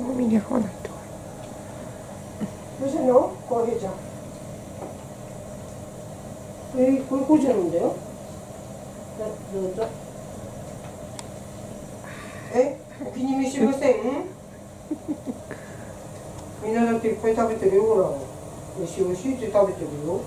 ここ見に合わないとどうしたのこうへいちゃんえー、これこうじゃなんだよどうぞえお気に召しませんみんなだっていっぱい食べてるよほら美味しい美味しいって食べてるよ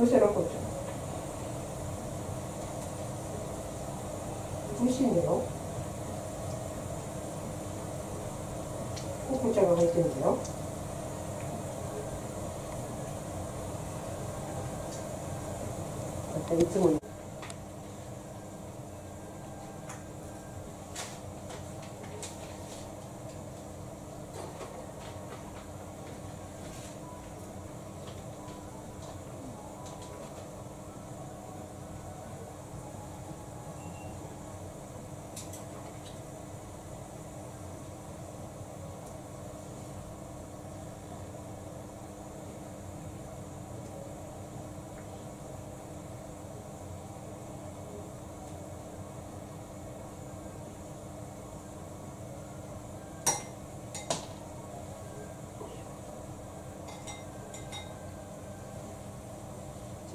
どうしたのこっちゃ。ん美味しいんだよ。ここちゃんが入ってるんだよ。またいつも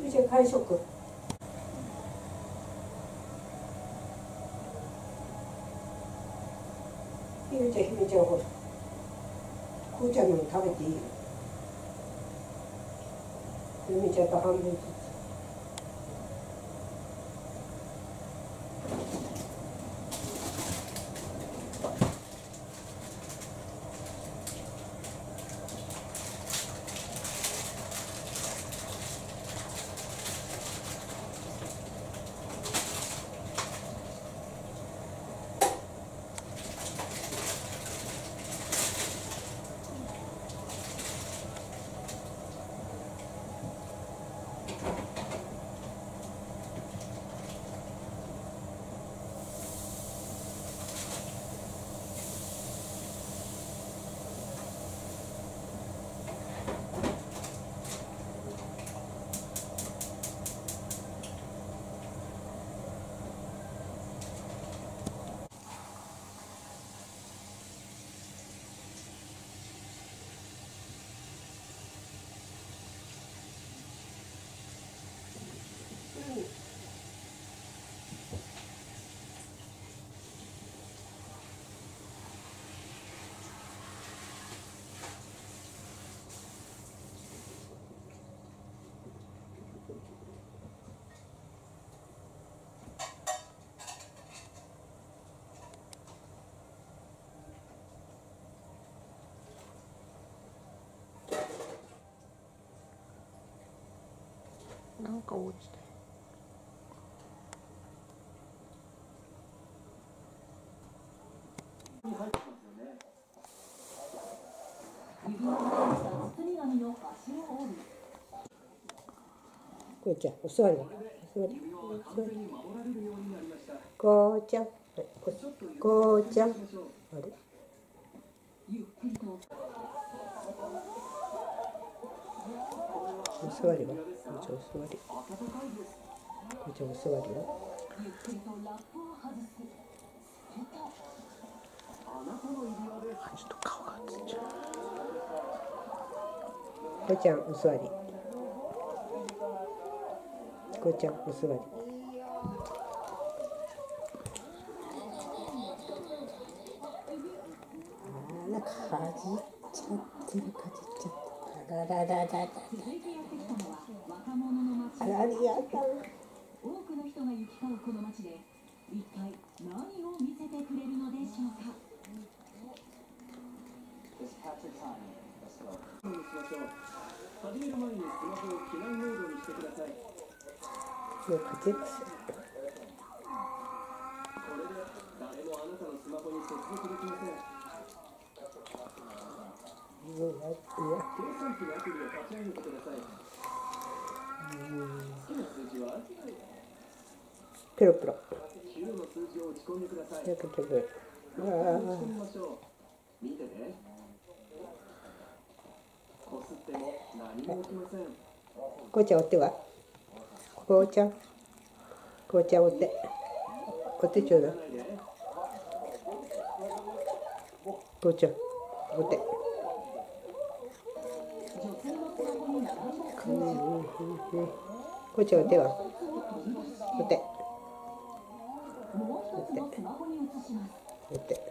それじゃ会食ひめちゃんひめちゃんほら。こうちゃなんか落ちてこうちゃんお座りお座りお座りこうちゃんここうちゃん。あれ？お座りは？こうちゃんお座り。こうちゃんお座りは？ちょっと顔がつっちゃう。こちゃんお座り。こちゃんお座り。あらかじっちゃってるかじっちゃってあららららららあらありがとう多くの人が行き交うこの街で一体何を見せてくれるのでしょうか始める前にスマホを避難モードにしてくだ。これで誰もあなたのスマホに接続できません。ペロペロ。ペロペロペロう打ちわ込みましょう。見てね。こすっても何も起きません。こお手はこうちゃんこうちゃんお手お手ちょうだいないで。こうちゃんお手女性のスマホに並んだ数うんこうちゃんお手はお手もう一つ